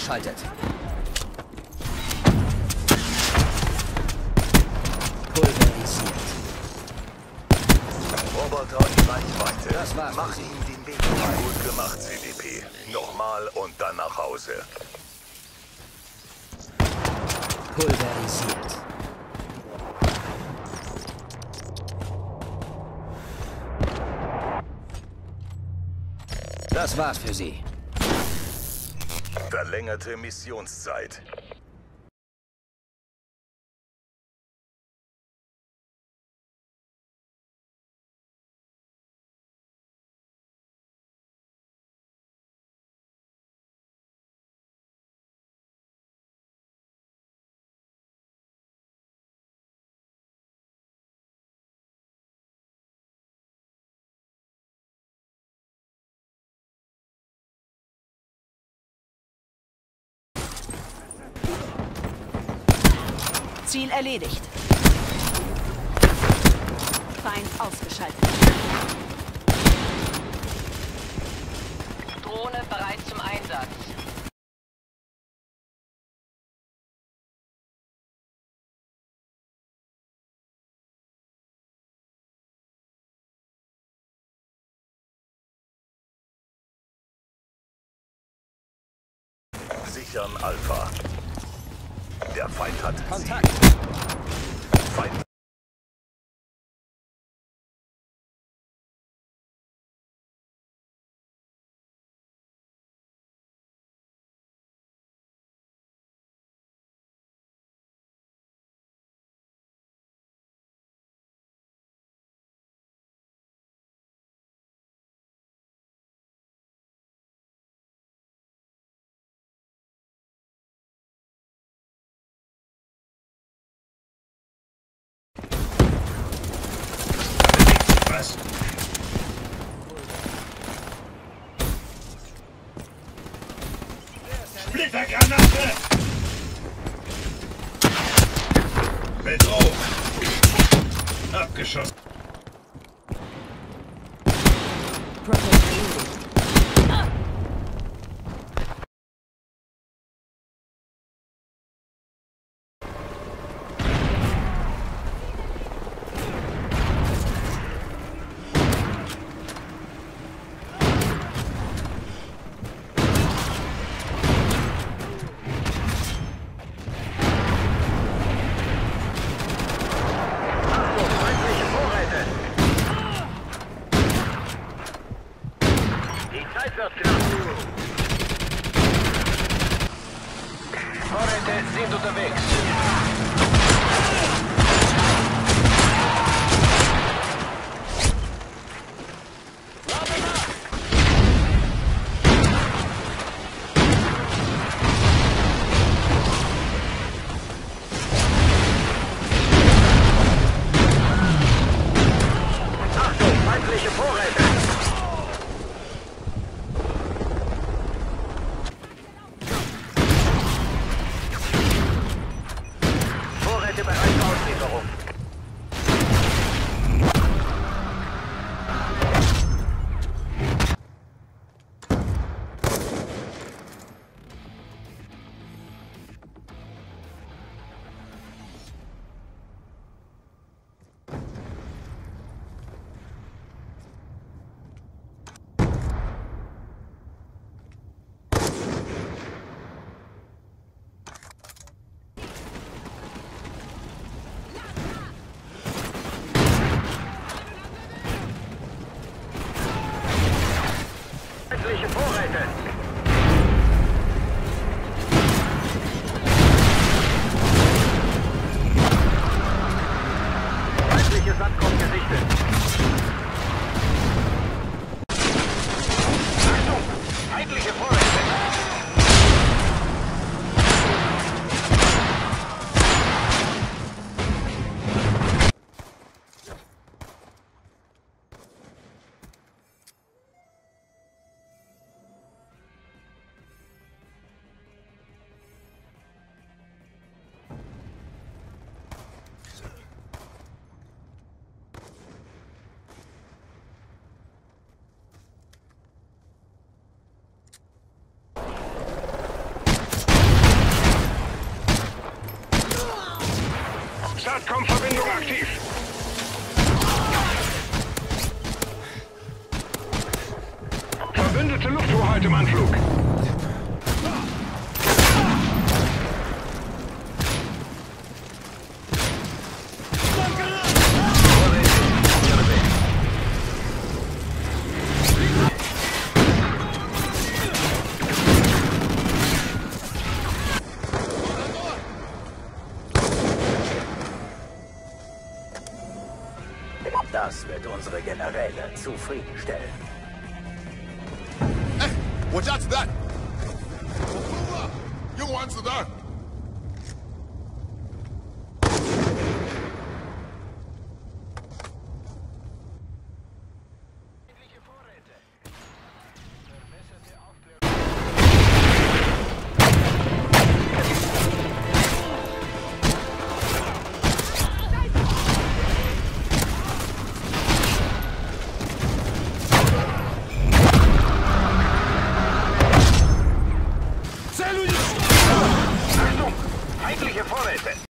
Geschaltet. Pulverisiert. Roboter in Reichweite. Das war's Mach Sie. ihm den Weg frei. Gut gemacht, CDP. Nochmal und dann nach Hause. Pulverisiert. Das war's für Sie. Verlängerte Missionszeit. Ziel erledigt. Feind ausgeschaltet. Drohne bereit zum Einsatz. Sichern Alpha. Der Feind hat Kontakt. Ziel. Feind. Was? Splittergranate! Bedrohung! Abgeschossen. Aktiv. Verbündete Lufthoheit im Anflug. Unsere Generäle zufriedenstellen. Hey, watch out for that! You answer that!